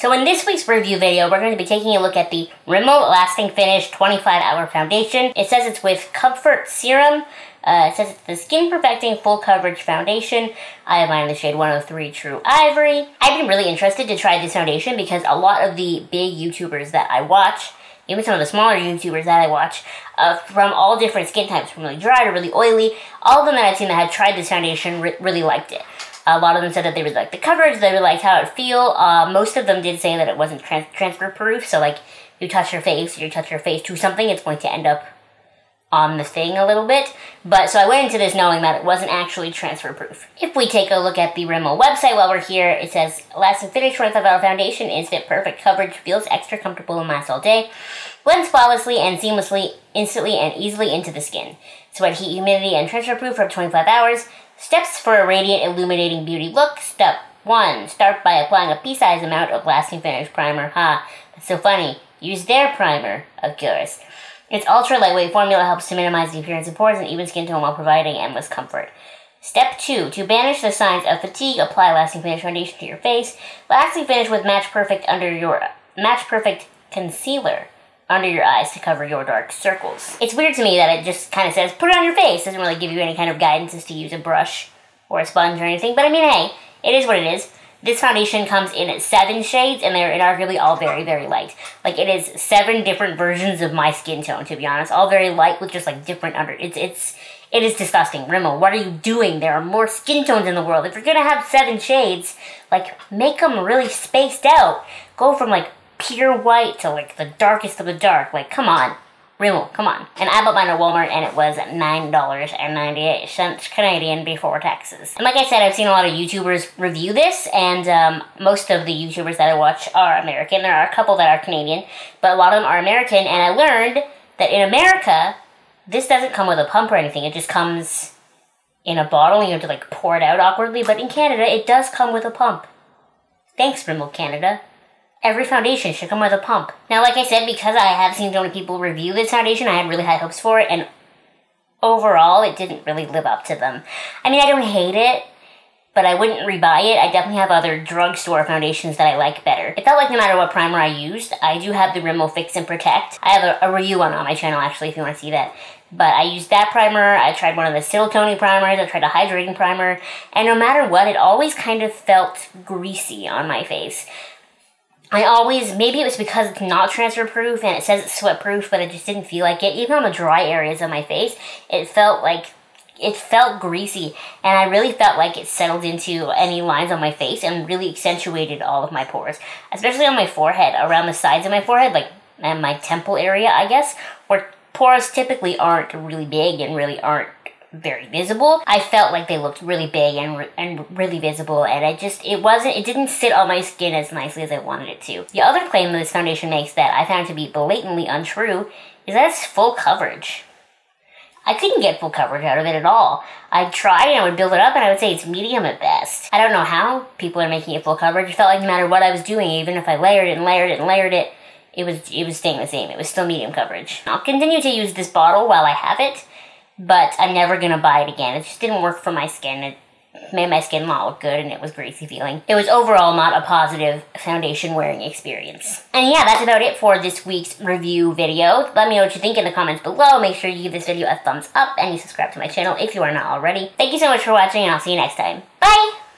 So in this week's review video, we're going to be taking a look at the Rimmel Lasting Finish 25 Hour Foundation. It says it's with Comfort Serum. Uh, it says it's the Skin Perfecting Full Coverage Foundation. I have mine in the shade 103 True Ivory. I've been really interested to try this foundation because a lot of the big YouTubers that I watch even some of the smaller YouTubers that I watch, uh, from all different skin types, from really dry to really oily, all of them that I've seen that have tried this foundation re really liked it. A lot of them said that they really liked the coverage, they really liked how it feel. Uh, most of them did say that it wasn't trans transfer proof, so like you touch your face, you touch your face to something, it's going to end up on the thing a little bit. But so I went into this knowing that it wasn't actually transfer proof. If we take a look at the Rimmel website while we're here, it says Lasting Finish 25 Hour Foundation is fit perfect coverage, feels extra comfortable and lasts all day. Blends flawlessly and seamlessly, instantly and easily into the skin. Sweat, heat, humidity, and transfer proof for 25 hours. Steps for a radiant, illuminating beauty look. Step 1. Start by applying a pea-sized amount of Lasting Finish primer. Ha, that's so funny. Use their primer, of course. Its ultra lightweight formula helps to minimize the appearance of pores and even skin tone while providing endless comfort. Step 2. To banish the signs of fatigue, apply Lasting Finish foundation to your face. Lasting Finish with Match Perfect under your Match Perfect concealer under your eyes to cover your dark circles. It's weird to me that it just kind of says put it on your face. Doesn't really give you any kind of guidance as to use a brush or a sponge or anything. But I mean, hey, it is what it is. This foundation comes in seven shades, and they're inarguably all very, very light. Like, it is seven different versions of my skin tone, to be honest. All very light with just, like, different under... It's, it's, it is disgusting. Rimmel, what are you doing? There are more skin tones in the world. If you're gonna have seven shades, like, make them really spaced out. Go from, like, pure white to, like, the darkest of the dark. Like, come on. Rimmel, come on. And I bought mine at Walmart and it was $9.98 Canadian before taxes. And like I said, I've seen a lot of YouTubers review this and um, most of the YouTubers that I watch are American. There are a couple that are Canadian, but a lot of them are American and I learned that in America, this doesn't come with a pump or anything. It just comes in a bottle and you have to like pour it out awkwardly. But in Canada, it does come with a pump. Thanks, Rimmel Canada. Every foundation should come with a pump. Now, like I said, because I have seen so many people review this foundation, I had really high hopes for it, and overall, it didn't really live up to them. I mean, I don't hate it, but I wouldn't rebuy it. I definitely have other drugstore foundations that I like better. It felt like no matter what primer I used, I do have the Rimmel Fix and Protect. I have a, a review on, on my channel, actually, if you want to see that. But I used that primer, I tried one of the silicone primers, I tried a hydrating primer, and no matter what, it always kind of felt greasy on my face. I always, maybe it was because it's not transfer proof and it says it's sweat proof, but it just didn't feel like it. Even on the dry areas of my face, it felt like, it felt greasy. And I really felt like it settled into any lines on my face and really accentuated all of my pores. Especially on my forehead, around the sides of my forehead, like and my temple area, I guess, where pores typically aren't really big and really aren't very visible. I felt like they looked really big and, re and really visible and I just, it wasn't, it didn't sit on my skin as nicely as I wanted it to. The other claim this foundation makes that I found to be blatantly untrue is that it's full coverage. I couldn't get full coverage out of it at all. I tried and I would build it up and I would say it's medium at best. I don't know how people are making it full coverage. It felt like no matter what I was doing, even if I layered it and layered it and layered it, it was it was staying the same. It was still medium coverage. I'll continue to use this bottle while I have it but I'm never gonna buy it again. It just didn't work for my skin. It made my skin not look good and it was greasy feeling. It was overall not a positive foundation wearing experience. And yeah, that's about it for this week's review video. Let me know what you think in the comments below. Make sure you give this video a thumbs up and you subscribe to my channel if you are not already. Thank you so much for watching and I'll see you next time. Bye!